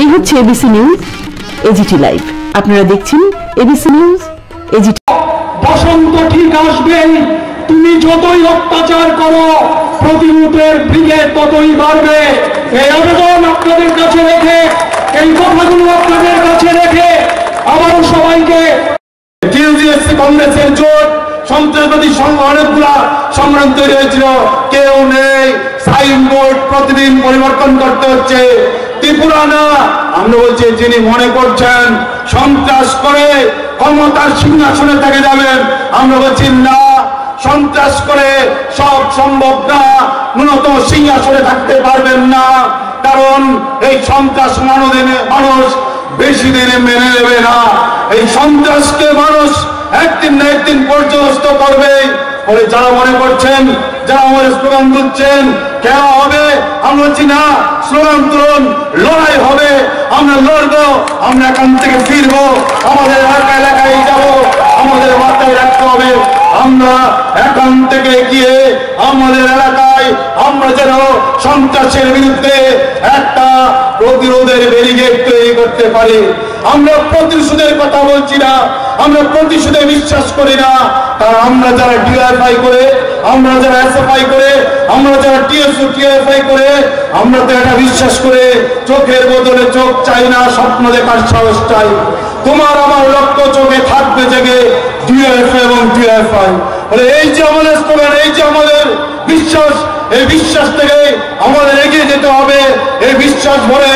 এই হচ্ছে ABC news AGT live. আপনারা দেখছেন এবিসি নিউজ এজিটি বসন্ত ঠিক আসবেই তুমি যতই অত্যাচার করো প্রতিরোধের ব্রিগেড ততই বাড়বে। এই আবেদন আপনাদের কাছে রেখে এই কথাগুলো আপনাদের কাছে রেখে আবারও সবাইকে টিউজিএসসি কংগ্রেসের জোট সন্ত্রাসবাদী সংঘ অনেকগুলা সংগ্রাম তৈরি হয়েছিল। কেউ নেই সাইনবোর্ড প্রতিদিন পরিবর্তন করতে হচ্ছে। আমরা বলছি, যিনি মনে করছেন সন্ত্রাস করে ক্ষমতার সিংহাসনে থেকে যাবেন, আমরা বলছি, না, সন্ত্রাস করে সব সম্ভব না ন্যূনতম সিংহাসনে থাকতে পারবেন না। কারণ এই সন্ত্রাস মানুষ বেশি দিনে মেনে নেবে না। এই সন্ত্রাসকে মানুষ একদিন না একদিন পর্যস্ত করবে। বলে যারা মনে করছেন, যারা আমাদের স্লোগান তুলছেন কেন হবে। আমরা বলছি, না, স্লোগান তুলুন, লড়াই লড়বো আমরা এখান থেকে ফিরবো, আমাদের এলাকা এলাকায় যাব, আমাদের মাথায় রাখতে হবে। আমরা এখান থেকে গিয়ে আমাদের এলাকায় আমরা যেন সন্ত্রাসের বিরুদ্ধে একটা প্রতিরোধের ব্যারিকেড তৈরি করতে পারি। আমরা প্রতিশোধের কথা বলছি না, আমরা প্রতিশোধে বিশ্বাস করি না। কারণ আমরা যারা ডিআইএফআই করে, আমরা যারা এসএফআই করে আমরা যারা টিএসও টিএফআই করে, আমরা তো এটা বিশ্বাস করে চোখের বদলে চোখ চাই না, স্বপ্ন দেখার সাহস চাই। তোমার আমার লক্ষ্য চোখে থাকবে জেগে ডিএফ এবং ডিএফআই বলে এই যে আমাদের স্লোগান এই যে আমাদের বিশ্বাস, এই বিশ্বাস থেকে আমাদের এগিয়ে যেতে হবে, এই বিশ্বাস ভরে